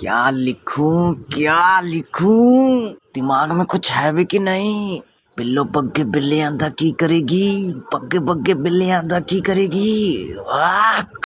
क्या लिखूं क्या लिखूं? दिमाग में कुछ है भी कि नहीं? बिल्लो पग्गे बिल्ली आंधा की करेगी, पग्गे पग्गे बिल्ली आंधा की करेगी। वाह